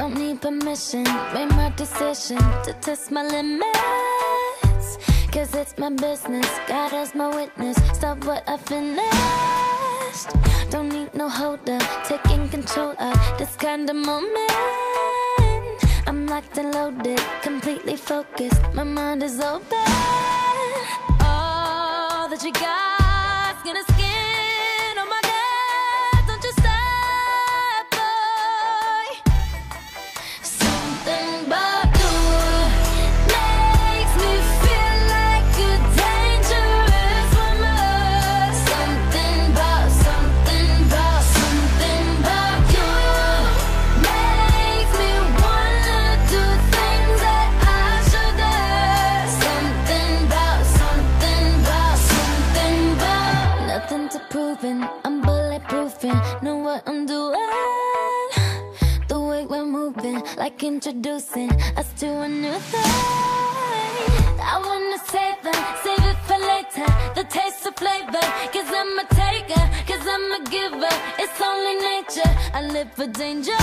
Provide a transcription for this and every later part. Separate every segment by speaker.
Speaker 1: Don't need permission, made my decision to test my limits. Cause it's my business, God is my witness, stop what I finished. Don't need no holder, taking control of this kind of moment. I'm locked and loaded, completely focused, my mind is open. All that you got. moving, I'm bulletproofing, know what I'm doing. The way we're moving, like introducing us to a new thing. I wanna savor, save it for later, the taste of flavor, cause I'm a taker, cause I'm a giver, it's only nature, I live for danger.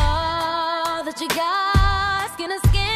Speaker 1: All that you got, skin to skin.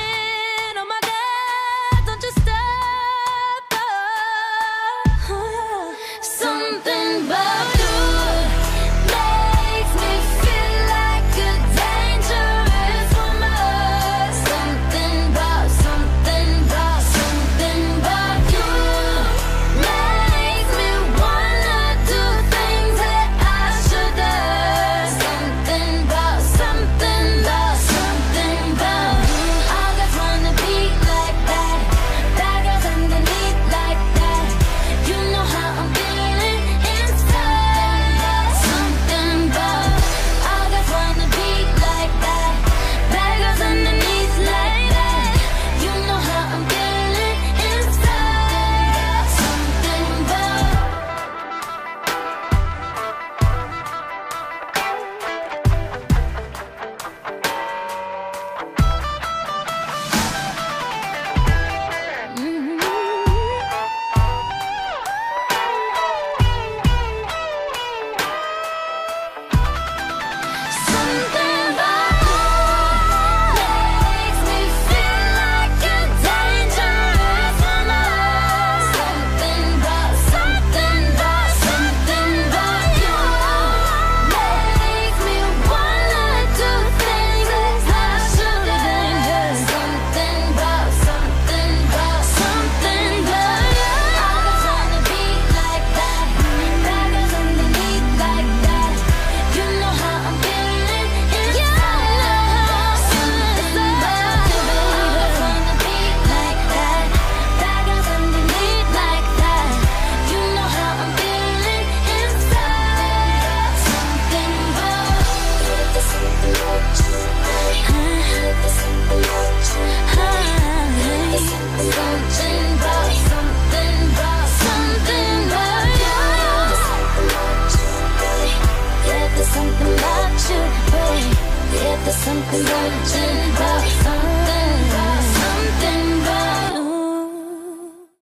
Speaker 1: There's something urgent about fun.